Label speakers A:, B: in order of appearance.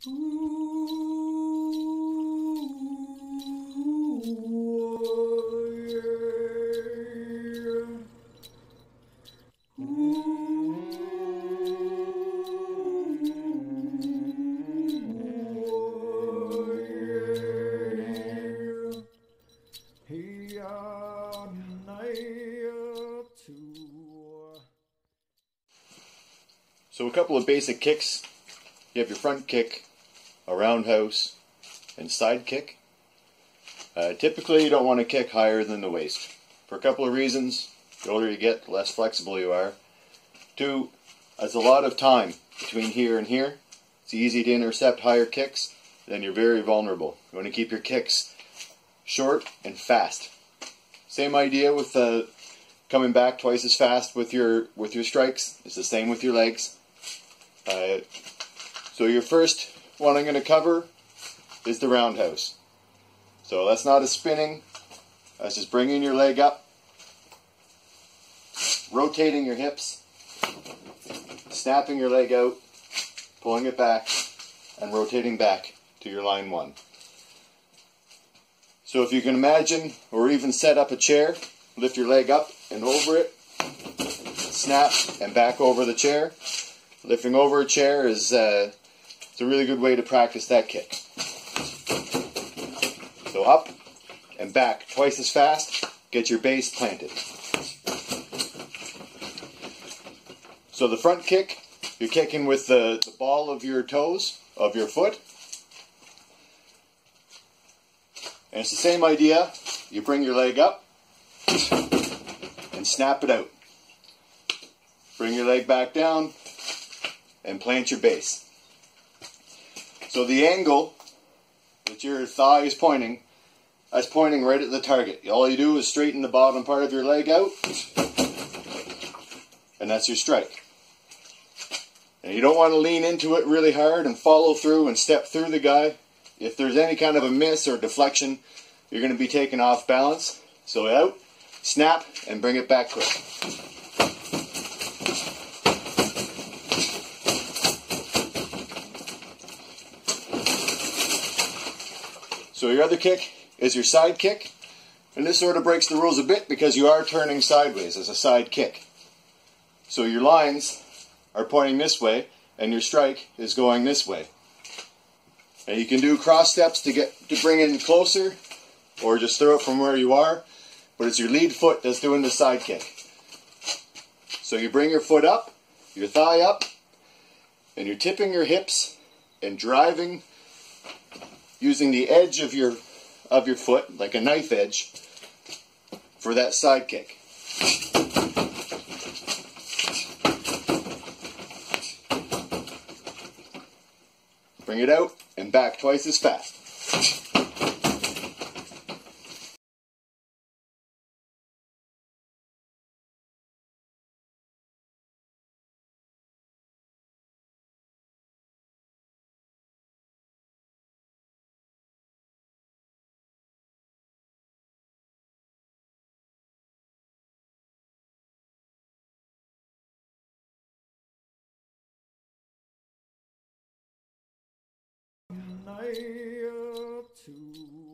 A: So a couple of basic kicks. You have your front kick, a roundhouse, and side kick. Uh, typically you don't want to kick higher than the waist. For a couple of reasons. The older you get, the less flexible you are. Two, there's a lot of time between here and here. It's easy to intercept higher kicks. Then you're very vulnerable. You want to keep your kicks short and fast. Same idea with uh, coming back twice as fast with your with your strikes. It's the same with your legs. Uh, so your first one I'm going to cover is the roundhouse. So that's not a spinning. That's just bringing your leg up, rotating your hips, snapping your leg out, pulling it back, and rotating back to your line one. So if you can imagine, or even set up a chair, lift your leg up and over it, snap and back over the chair, Lifting over a chair is uh, it's a really good way to practice that kick. So up and back twice as fast, get your base planted. So the front kick, you're kicking with the, the ball of your toes, of your foot. And it's the same idea. You bring your leg up and snap it out. Bring your leg back down, and plant your base. So the angle that your thigh is pointing, that's pointing right at the target. All you do is straighten the bottom part of your leg out, and that's your strike. And you don't want to lean into it really hard and follow through and step through the guy. If there's any kind of a miss or deflection, you're going to be taken off balance. So out, snap, and bring it back quick. So your other kick is your side kick. And this sort of breaks the rules a bit because you are turning sideways as a side kick. So your lines are pointing this way and your strike is going this way. And you can do cross steps to get to bring it in closer or just throw it from where you are. But it's your lead foot that's doing the side kick. So you bring your foot up, your thigh up, and you're tipping your hips and driving using the edge of your of your foot, like a knife edge, for that side kick. Bring it out and back twice as fast. Night to